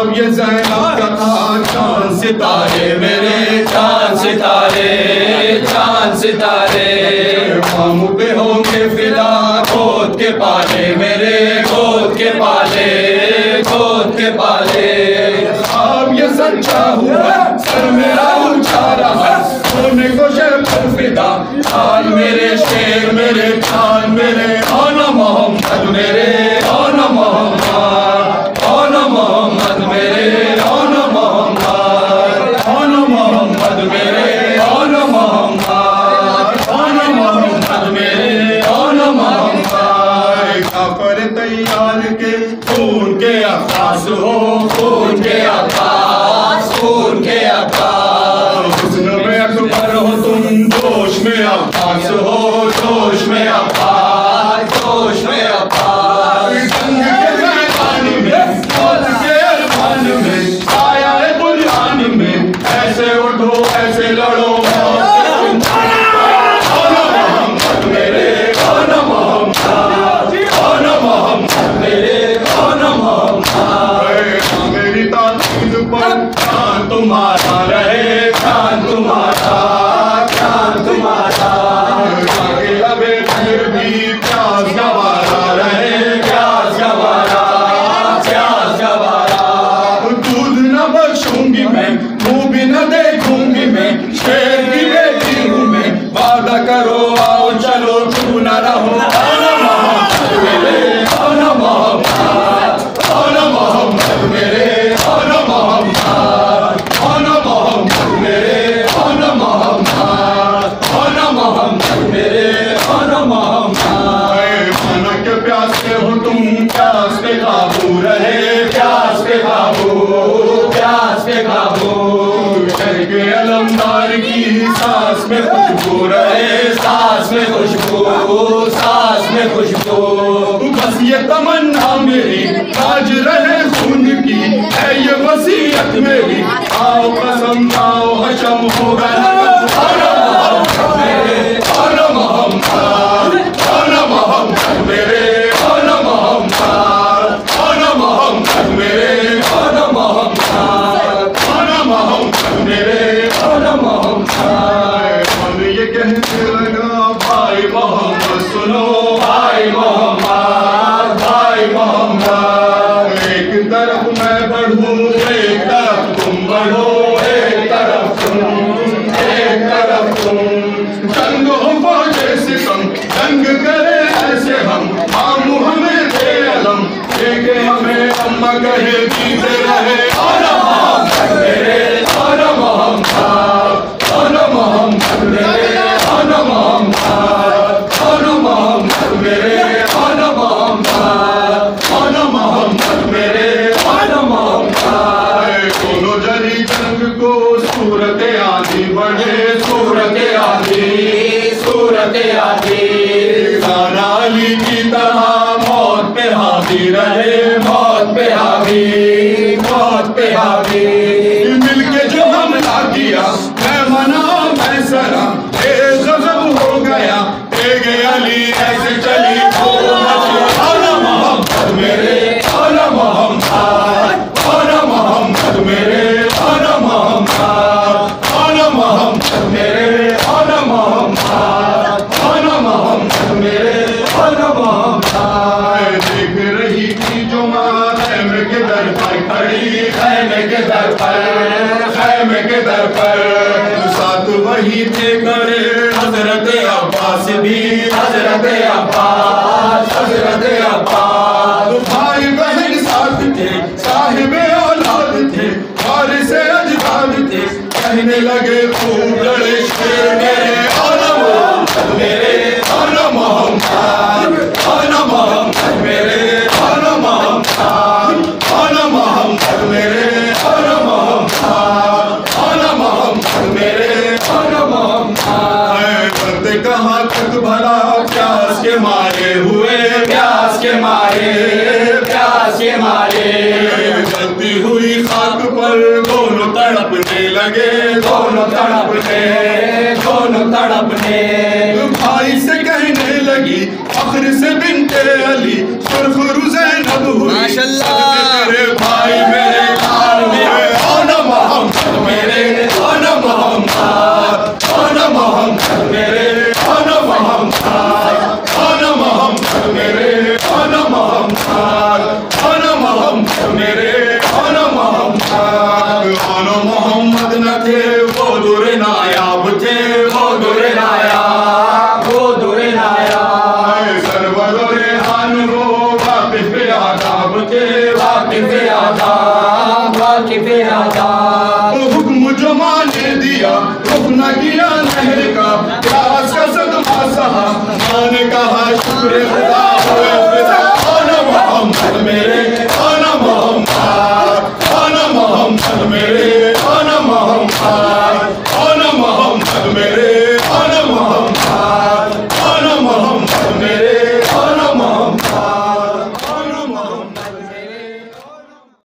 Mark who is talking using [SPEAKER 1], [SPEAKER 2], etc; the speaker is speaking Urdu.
[SPEAKER 1] نام یہ زینب کا تھا چاند ستارے، میرے چاند ستارے چاند ستارے۔ ہم پہ ہوں کے فدا گود کے پالے، میرے گود کے پالے گود کے پالے۔ خواب یہ سچا ہوا، سر میرا اچھا رہا۔ سونے کو شہر پر فدا آل میرے شیر میں۔ کے ہو تم پیاس پہ قابو رہے، پیاس پہ قابو، پیاس پہ قابو۔ گھر کے علمدار کی سانس میں خوشبو رہے سانس میں خوشبو سانس میں
[SPEAKER 2] خوشبو۔
[SPEAKER 1] بس یہ تمنا میری، آج رہے خون کی ہے یہ وسیعت میری۔ آؤ قسم، آؤ حشم، ہو آدھی بڑھے صورت آدھی صورت زانا علی کی طرح موت پہ حاضر رہے موت ساتھ وہی تھے کرے حضرت عباس بھی، حضرت عباس حضرت عباس۔ بھائی بہن ساتھ تھے، صاحب اولاد تھے وارث اجداد تھے۔ کہنے لگے خوب لڑے شیر میرے آنا محمد، میرے آنا محمد آنا محمد پیاس کے مارے ہوئے، پیاس کے مارے، پیاس کے مارے۔ جلتی ہوئی خاک پر دونوں تڑپنے لگے، دونوں تڑپنے دونوں تڑپنے۔ بھائی سے کہنے لگی، فخر سے بنتے علی سرخ رو زینب ہوئی۔ ماشاءاللہ۔ فرقان و محمد نہ تھے، وہ دور نایاب تھے وہ دور نایاب
[SPEAKER 2] وہ دور
[SPEAKER 1] نایاب سرور و ریحان واقف آداب واقف آداب واقف
[SPEAKER 2] آداب۔
[SPEAKER 1] حکم جو نے دیا رکن کیا نہر کا کہا شکر